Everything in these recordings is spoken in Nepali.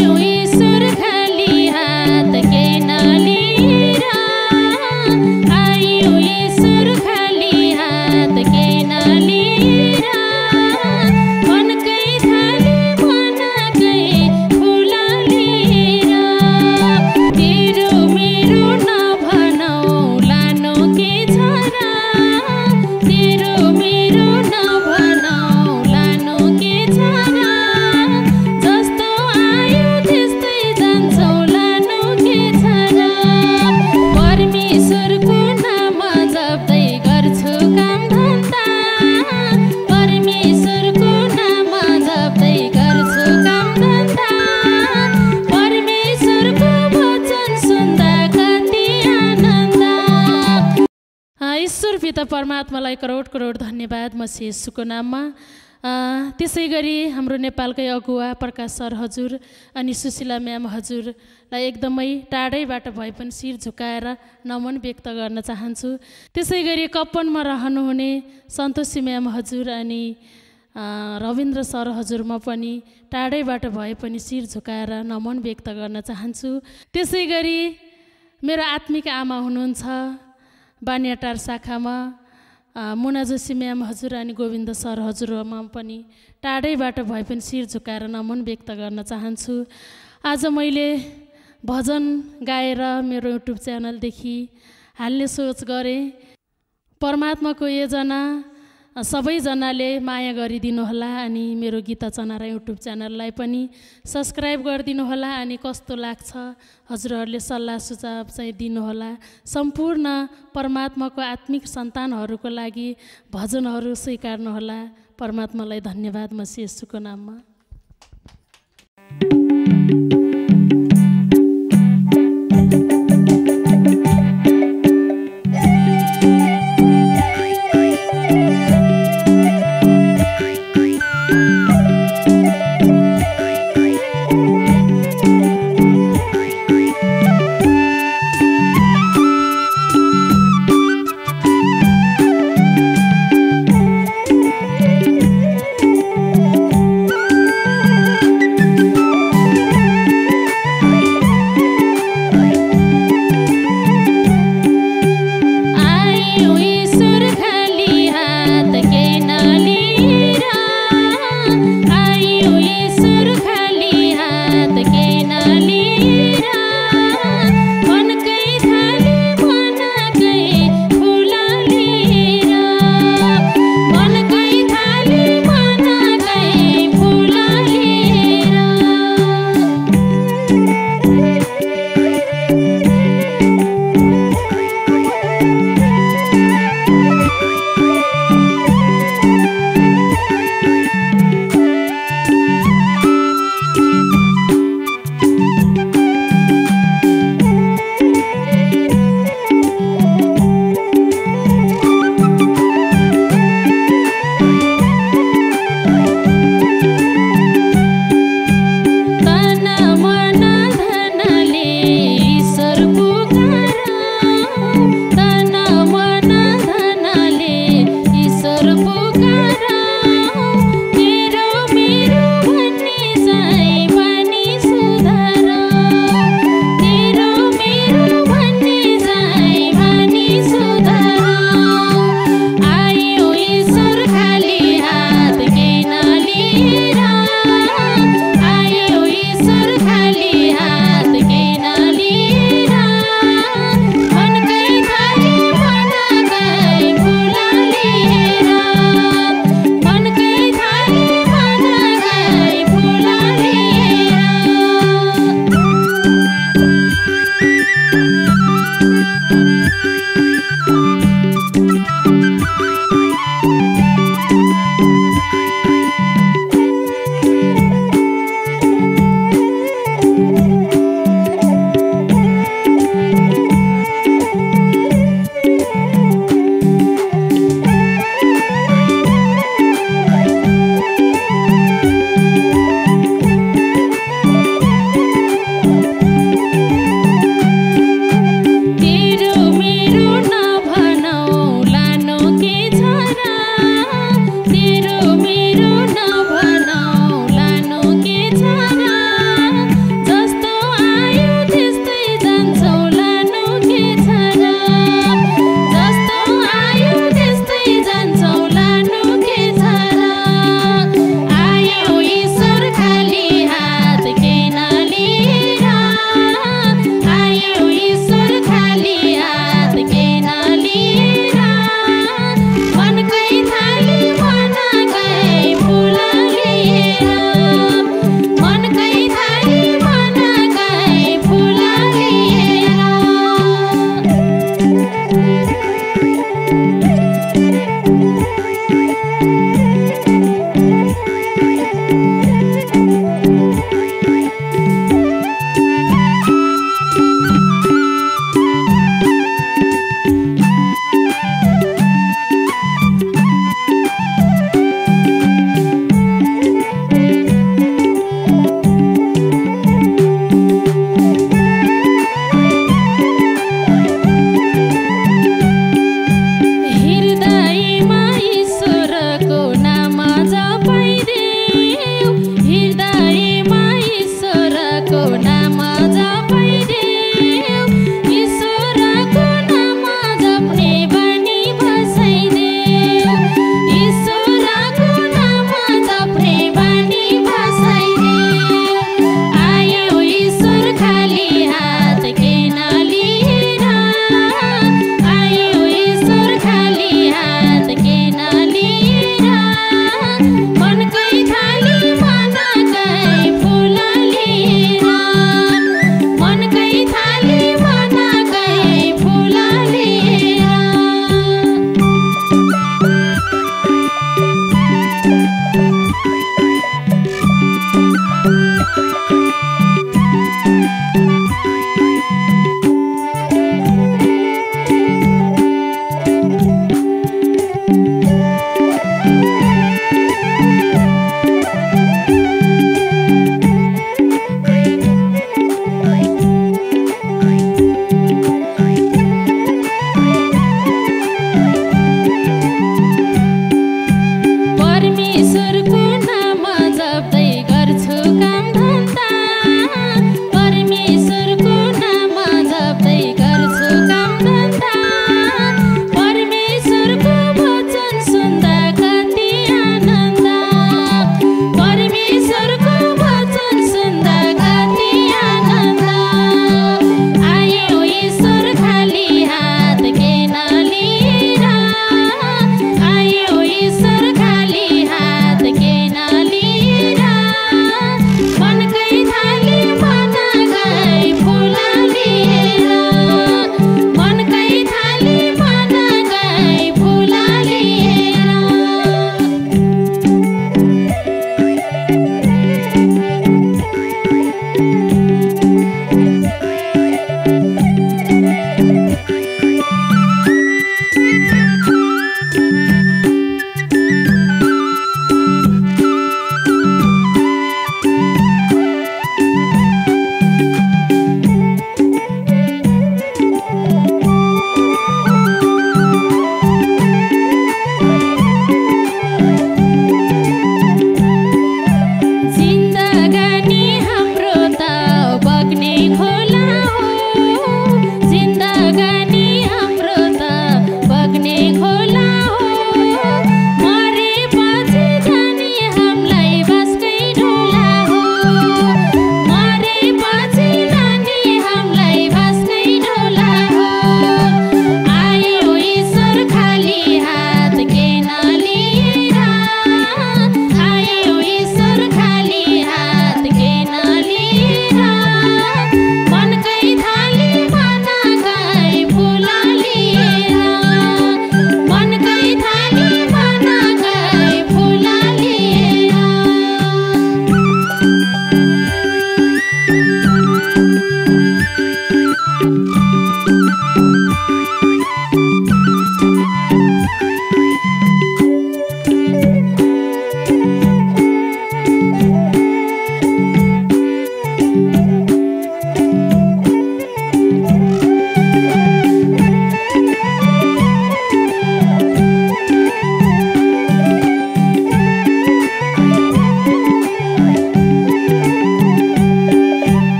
we पिता परमात्मालाई करोड करोड धन्यवाद म येशूको नाममा। त्यसै गरी हाम्रो नेपालकै अगुवा प्रकाश सर हजुर अनि सुशीला म्याम हजुरलाई एकदमै टाढैबाट भए पनि शिर झुकाएर नमन व्यक्त गर्न चाहन्छु। त्यसै गरी कप्पनमा रहनुहुने सन्तोषी म्याम हजुर अनि रविन्द्र सर हजुरमा पनि टाढैबाट भए पनि शिर झुकाएर नमन व्यक्त गर्न चाहन्छु। त्यसै गरी मेरो आत्मिक आमा हुनुहुन्छ बानियाटार शाखामा अ, मुना जोशी म्याम हजुर अनि गोविन्द सर हजुरमा पनि टाढैबाट भए पनि शिर झुकाएर नमन व्यक्त गर्न चाहन्छु। आज मैले भजन गाएर मेरो युट्युब च्यानलदेखि हाल्ने सोच गरेँ। परमात्माको योजना सबैजनाले माया गरिदिनुहोला अनि मेरो गीता चनारा युट्युब च्यानललाई पनि सब्सक्राइब गरिदिनुहोला अनि कस्तो लाग्छ हजुरहरूले सल्लाह सुझाव चाहिँ दिनुहोला। सम्पूर्ण परमात्माको आत्मिक सन्तानहरूको लागि भजनहरू स्वीकार्नुहोला। परमात्मालाई धन्यवाद म येशूको नाममा।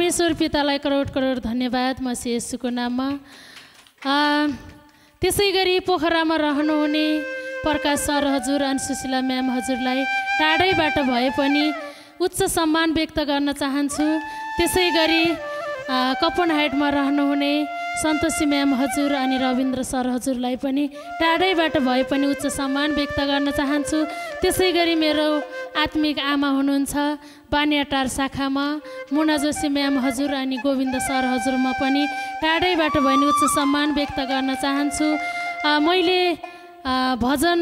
पितालाई करोड करोड धन्यवाद म यसुको नाममा त्यसै गरी पोखरामा रहनुहुने प्रकाश सर हजुर अनि सुशीला म्याम हजुरलाई टाढैबाट भए पनि उच्च सम्मान व्यक्त गर्न चाहन्छु। त्यसै गरी आ, कपन हाइटमा रहनुहुने सन्तोषी म्याम हजुर अनि रविन्द्र सर हजुरलाई पनि टाढैबाट भए पनि उच्च सम्मान व्यक्त गर्न चाहन्छु। त्यसै गरी मेरो आत्मिक आमा हुनुहुन्छ बानियाटार शाखामा। मुना जोशी म्याम हजुर अनि गोविन्द सर हजुरमा पनि टाढैबाट भए पनि उच्च सम्मान व्यक्त गर्न चाहन्छु। मैले भजन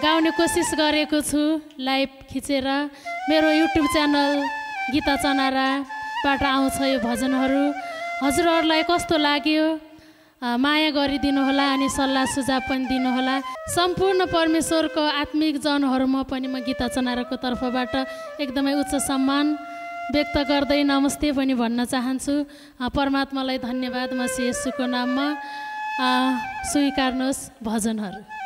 गाउने कोसिस गरेको छु लाइभ खिचेर। मेरो युट्युब च्यानल गीता चनाराबाट आउँछ यो भजनहरू। हजुरहरूलाई कस्तो लाग्यो? माया गरिदिनुहोला अनि सल्लाह सुझाव पनि दिनुहोला। सम्पूर्ण परमेश्वरको आत्मिक जनहरूमा पनि म गीता चनाराको तर्फबाट एकदमै उच्च सम्मान व्यक्त गर्दै नमस्ते पनि भन्न चाहन्छु। परमात्मालाई धन्यवाद। म यसुको नाममा स्वीकार्नुहोस् भजनहरू।